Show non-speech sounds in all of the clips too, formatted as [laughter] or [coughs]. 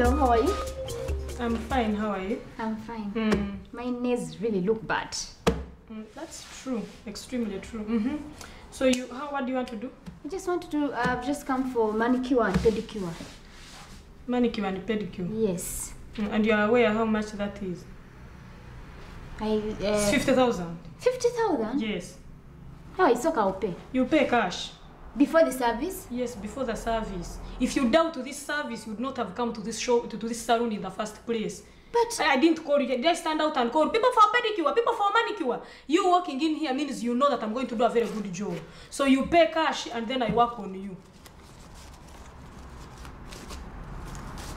Hello, how are you? I'm fine. How are you? I'm fine. Mm. My nails really look bad. Mm, that's true. Extremely true. hmm So you, how? What do you want to do? I just want to, uh, I've just come for manicure and pedicure. Manicure and pedicure. Yes. Mm, and you are aware how much that is? I, uh, fifty thousand. 50,000? Yes. Oh, it's okay, I'll pay. You pay cash. Before the service? Yes, before the service. If you doubt this service, you would not have come to this show to, to this salon in the first place. But, I, I didn't call you. Did I stand out and call people for pedicure, people for manicure? You walking in here means you know that I'm going to do a very good job. So you pay cash and then I work on you.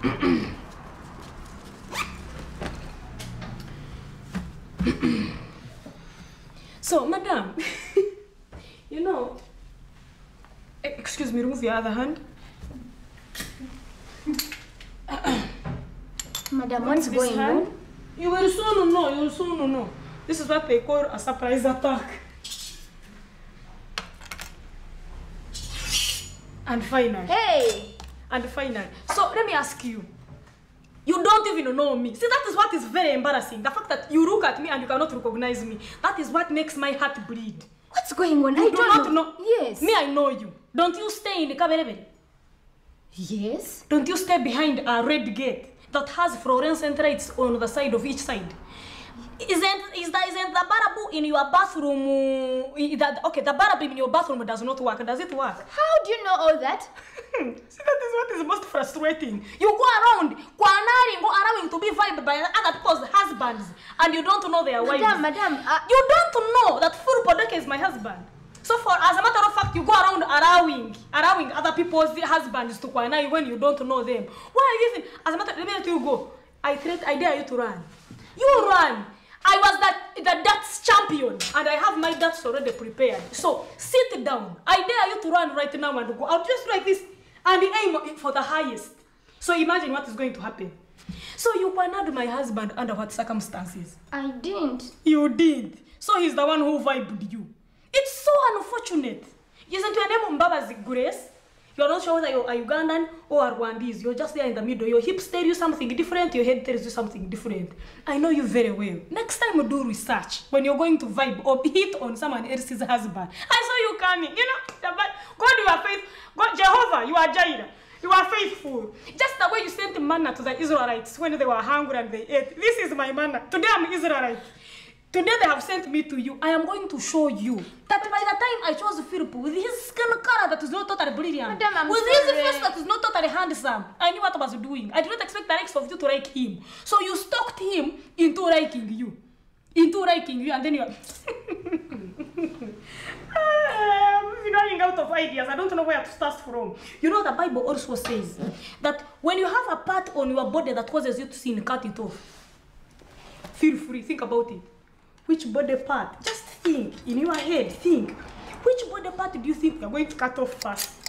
[coughs] so, madam, [laughs] excuse me, remove your other hand. Madam, What's what's going hand? on? You will soon know, you will soon know. This is what they call a surprise attack. And final. Hey! And final. So let me ask you. You don't even know me. See, that is what is very embarrassing. The fact that you look at me and you cannot recognize me. That is what makes my heart bleed. What's going on? You I do don't not know. Yes. Me, I know you. Don't you stay in the Kaberebe? Yes. Don't you stay behind a red gate that has fluorescent lights on the side of each side? Isn't is that isn't the barabu in your bathroom? uh, that, okay, the barabu in your bathroom does not work. Does it work? How do you know all that? [laughs] See, that is what is most frustrating. You go around, kwanari, go allowing to be vibed by other people's husbands, and you don't know their wives. Madam, madam, uh, You don't know that Furu Podeke is my husband. So for as a matter of fact, you go around allowing allowing other people's husbands to kwanai when you don't know them. Why are you even as a matter let me let you go. I threat I dare you to run. You run. I was that the darts champion and I have my darts already prepared. So sit down. I dare you to run right now and go out just like this and aim for the highest. So imagine what is going to happen. So you cornered my husband under what circumstances? I didn't. You did. So he's the one who vibed you. It's so unfortunate. Isn't your name Mbabazi Grace? You're not sure whether you're Ugandan or Rwandese. You're just there in the middle. Your hips tell you something different, your head tells you something different. I know you very well. Next time you do research when you're going to vibe or hit on someone else's husband. I saw you coming. You know, God, you are faithful. God, Jehovah, you are Jireh. You are faithful. Just the way you sent manna to the Israelites when they were hungry and they ate. This is my manna. Today I'm Israelite. Today they have sent me to you. I am going to show you that by the time I chose Philip with his skin color that is not totally brilliant, Madam, I'm with sorry. his face that is not totally handsome, I knew what I was doing. I did not expect the likes of you to like him. So you stalked him into liking you. Into liking you, and then you're. I'm running out of ideas. I don't know where to start from. You know, the Bible also says that when you have a part on your body that causes you to sin, cut it off. Feel free, think about it. Which body part? Just think in your head, think. Which body part do you think you're going to cut off first?